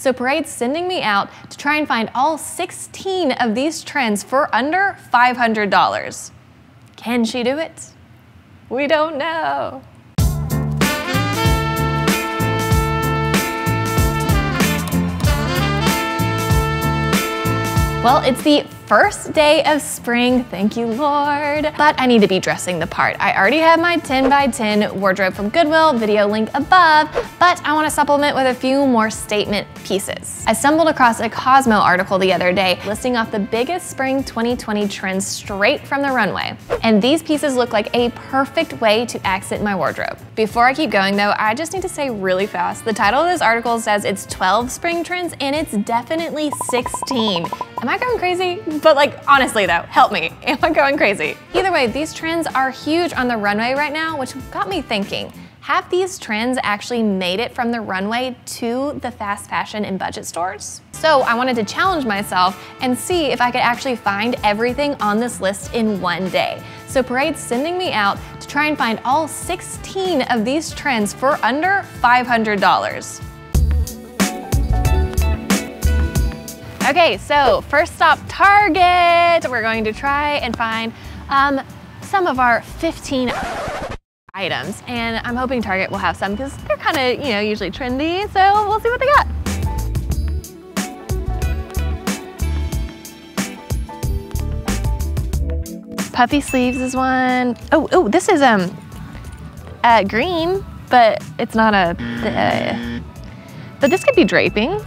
So Parade's sending me out to try and find all 16 of these trends for under $500. Can she do it? We don't know. Well, it's the first day of spring, thank you Lord. But I need to be dressing the part. I already have my 10 by 10 wardrobe from Goodwill, video link above, but I wanna supplement with a few more statement pieces. I stumbled across a Cosmo article the other day listing off the biggest spring 2020 trends straight from the runway. And these pieces look like a perfect way to accent my wardrobe. Before I keep going though, I just need to say really fast, the title of this article says it's 12 spring trends and it's definitely 16. Am I going crazy? But like, honestly though, help me. Am I going crazy? Either way, these trends are huge on the runway right now, which got me thinking, have these trends actually made it from the runway to the fast fashion and budget stores? So I wanted to challenge myself and see if I could actually find everything on this list in one day. So Parade's sending me out to try and find all 16 of these trends for under $500. Okay, so first stop, Target. We're going to try and find um, some of our 15 items. And I'm hoping Target will have some because they're kind of, you know, usually trendy. So we'll see what they got. Puffy sleeves is one. Oh, oh, this is um uh, green, but it's not a, uh, but this could be draping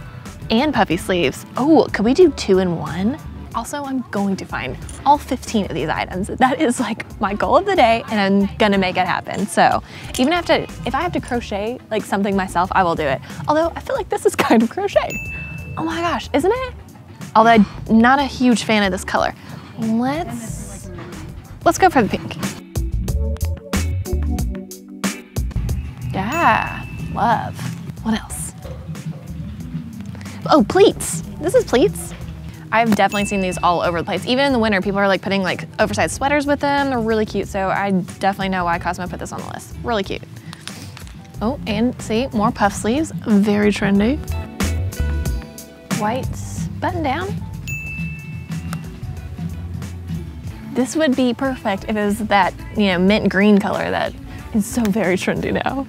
and puffy sleeves. Oh, could we do two in one? Also, I'm going to find all 15 of these items. That is like my goal of the day and I'm gonna make it happen. So even if I have to, if I have to crochet like something myself, I will do it. Although I feel like this is kind of crochet. Oh my gosh, isn't it? Although I'm not a huge fan of this color. Let's, let's go for the pink. Yeah, love. What else? Oh, pleats. This is pleats. I've definitely seen these all over the place. Even in the winter, people are like putting like oversized sweaters with them. They're really cute. So I definitely know why Cosmo put this on the list. Really cute. Oh, and see, more puff sleeves. Very trendy. White button down. This would be perfect if it was that, you know, mint green color that is so very trendy now.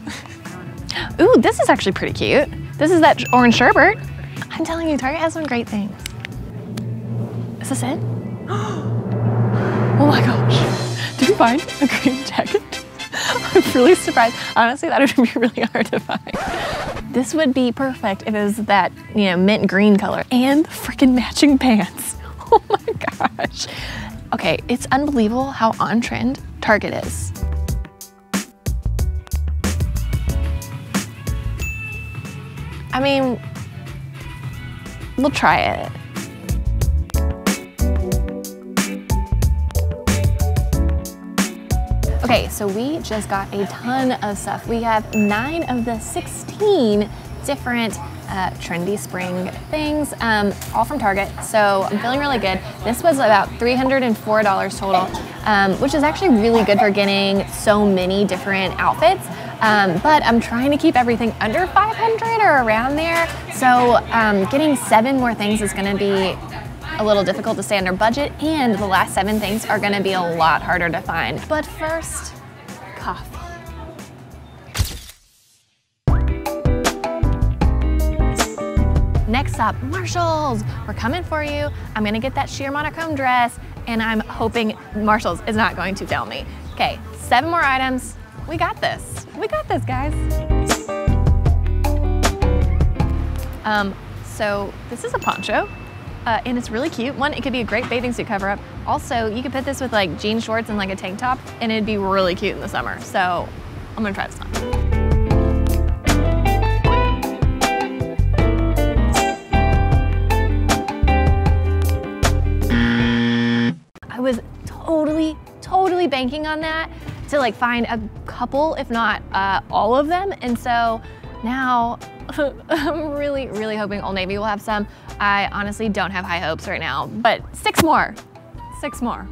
Ooh, this is actually pretty cute. This is that orange sherbet. I'm telling you, Target has some great things. Is this it? Oh my gosh. Did you find a green jacket? I'm really surprised. Honestly, that would be really hard to find. This would be perfect if it was that, you know, mint green color and the freaking matching pants. Oh my gosh. Okay, it's unbelievable how on trend Target is. I mean, we'll try it. Okay, so we just got a ton of stuff. We have nine of the 16 different uh, trendy spring things, um, all from Target. So I'm feeling really good. This was about $304 total, um, which is actually really good for getting so many different outfits. Um, but I'm trying to keep everything under 500 or around there. So um, getting seven more things is gonna be a little difficult to stay under budget and the last seven things are gonna be a lot harder to find. But first, coffee. Next up, Marshalls. We're coming for you. I'm gonna get that sheer monochrome dress and I'm hoping Marshalls is not going to fail me. Okay, seven more items. We got this. We got this, guys. Um, so this is a poncho. Uh, and it's really cute. One, it could be a great bathing suit cover up. Also, you could put this with like jean shorts and like a tank top and it'd be really cute in the summer. So I'm gonna try this on. I was totally, totally banking on that to like find a couple, if not uh, all of them. And so now I'm really, really hoping Old Navy will have some. I honestly don't have high hopes right now, but six more, six more.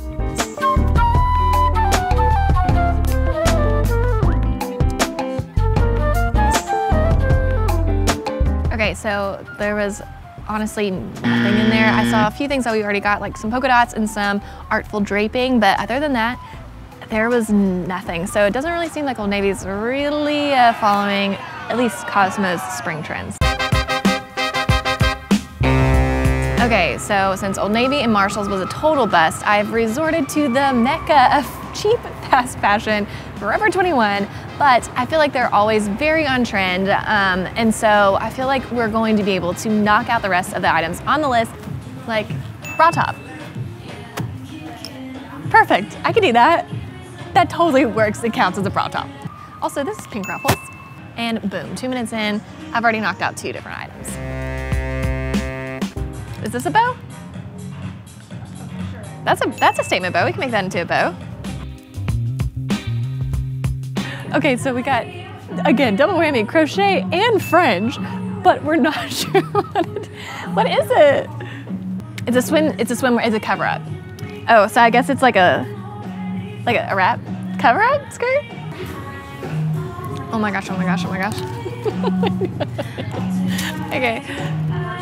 Okay, Okay, so there was honestly nothing in there. I saw a few things that we already got, like some polka dots and some artful draping, but other than that, there was nothing. So it doesn't really seem like Old Navy's really uh, following at least Cosmo's spring trends. Okay, so since Old Navy and Marshalls was a total bust, I've resorted to the mecca of cheap fast fashion, Forever 21, but I feel like they're always very on trend, um, and so I feel like we're going to be able to knock out the rest of the items on the list, like bra top. Perfect, I can do that. That totally works, it counts as a bra top. Also, this is pink ruffles, and boom, two minutes in, I've already knocked out two different items. Is this a bow? That's a, that's a statement bow. We can make that into a bow. Okay, so we got, again, double whammy, crochet and fringe, but we're not sure what it, what is it? It's a swim, it's a swimwear, it's a cover up. Oh, so I guess it's like a, like a, a wrap cover up skirt? Oh my gosh, oh my gosh, oh my gosh. okay.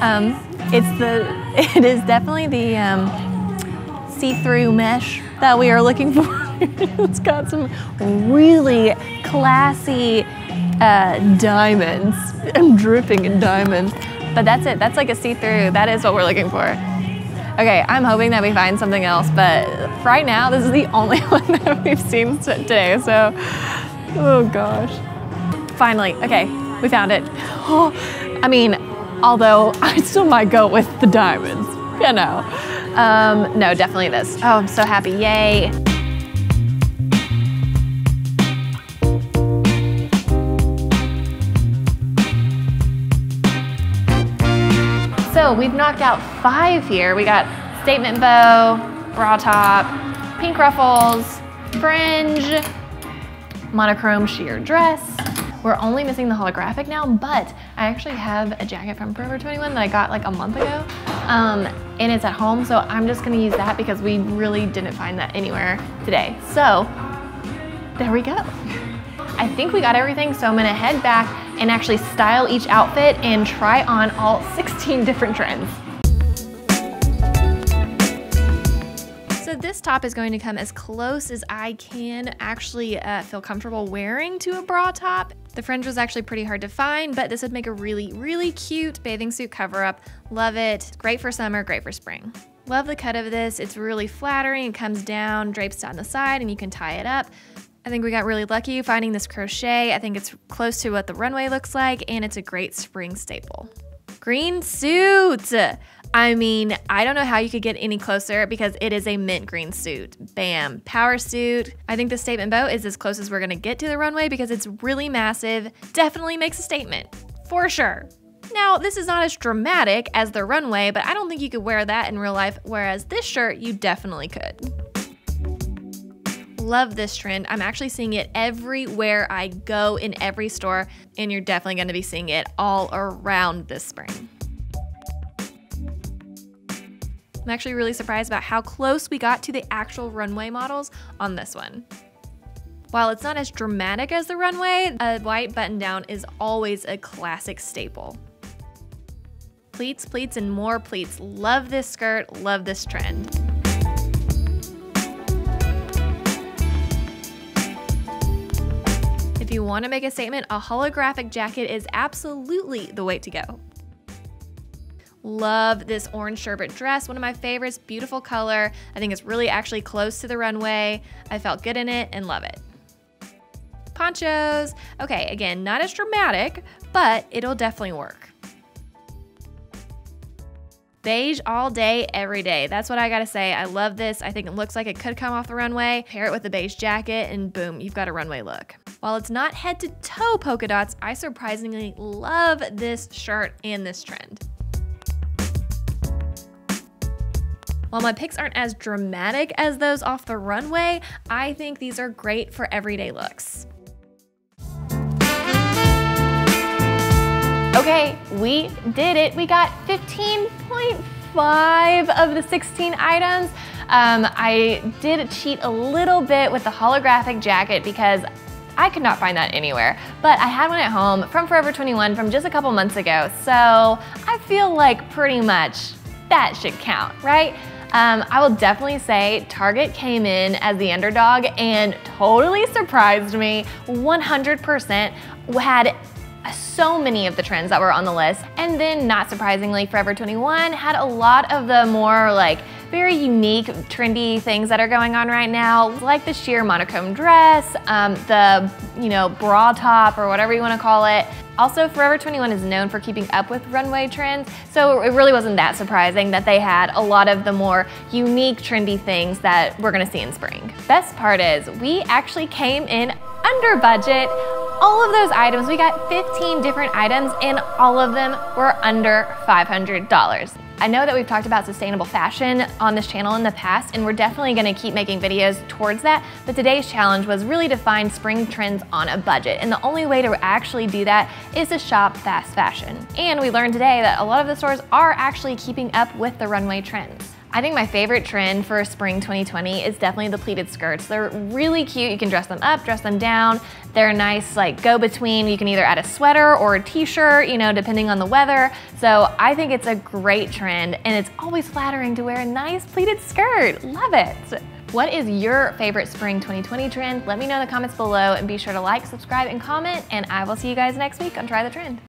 Um, it's the, it is definitely the um, see-through mesh that we are looking for. it's got some really classy uh, diamonds. I'm dripping in diamonds. But that's it, that's like a see-through. That is what we're looking for. Okay, I'm hoping that we find something else, but right now, this is the only one that we've seen today, so, oh gosh. Finally, okay, we found it. Oh, I mean, although I still might go with the diamonds, you know. Um, no, definitely this. Oh, I'm so happy, yay. We've knocked out five here. We got statement bow, bra top, pink ruffles, fringe, monochrome sheer dress, we're only missing the holographic now, but I actually have a jacket from Forever 21 that I got like a month ago. Um, and it's at home, so I'm just gonna use that because we really didn't find that anywhere today. So, there we go. I think we got everything, so I'm gonna head back and actually style each outfit and try on all 16 different trends. So this top is going to come as close as I can actually uh, feel comfortable wearing to a bra top. The fringe was actually pretty hard to find, but this would make a really, really cute bathing suit cover up. Love it. Great for summer, great for spring. Love the cut of this. It's really flattering. It comes down, drapes down the side, and you can tie it up. I think we got really lucky finding this crochet. I think it's close to what the runway looks like, and it's a great spring staple. Green suit! I mean, I don't know how you could get any closer because it is a mint green suit. Bam, power suit. I think the statement bow is as close as we're gonna get to the runway because it's really massive. Definitely makes a statement, for sure. Now, this is not as dramatic as the runway, but I don't think you could wear that in real life, whereas this shirt, you definitely could. Love this trend. I'm actually seeing it everywhere I go in every store, and you're definitely gonna be seeing it all around this spring. I'm actually really surprised about how close we got to the actual runway models on this one. While it's not as dramatic as the runway, a white button down is always a classic staple. Pleats, pleats, and more pleats. Love this skirt, love this trend. If you want to make a statement, a holographic jacket is absolutely the way to go. Love this orange sherbet dress, one of my favorites, beautiful color. I think it's really actually close to the runway. I felt good in it and love it. Ponchos. Okay, again, not as dramatic, but it'll definitely work. Beige all day, every day. That's what I gotta say. I love this. I think it looks like it could come off the runway. Pair it with a beige jacket and boom, you've got a runway look. While it's not head to toe polka dots, I surprisingly love this shirt and this trend. While my picks aren't as dramatic as those off the runway, I think these are great for everyday looks. Okay, we did it. We got 15.5 of the 16 items. Um, I did cheat a little bit with the holographic jacket because I could not find that anywhere, but I had one at home from Forever 21 from just a couple months ago, so I feel like pretty much that should count, right? Um, I will definitely say Target came in as the underdog and totally surprised me. 100% had so many of the trends that were on the list. And then not surprisingly, Forever 21 had a lot of the more like very unique, trendy things that are going on right now, like the sheer monochrome dress, um, the, you know, bra top or whatever you wanna call it. Also, Forever 21 is known for keeping up with runway trends, so it really wasn't that surprising that they had a lot of the more unique, trendy things that we're gonna see in spring. Best part is, we actually came in under budget all of those items, we got 15 different items and all of them were under $500. I know that we've talked about sustainable fashion on this channel in the past, and we're definitely gonna keep making videos towards that, but today's challenge was really to find spring trends on a budget, and the only way to actually do that is to shop fast fashion. And we learned today that a lot of the stores are actually keeping up with the runway trends. I think my favorite trend for spring 2020 is definitely the pleated skirts. They're really cute. You can dress them up, dress them down. They're nice like go between. You can either add a sweater or a t-shirt, you know, depending on the weather. So I think it's a great trend and it's always flattering to wear a nice pleated skirt. Love it. What is your favorite spring 2020 trend? Let me know in the comments below and be sure to like, subscribe, and comment, and I will see you guys next week on Try the Trend.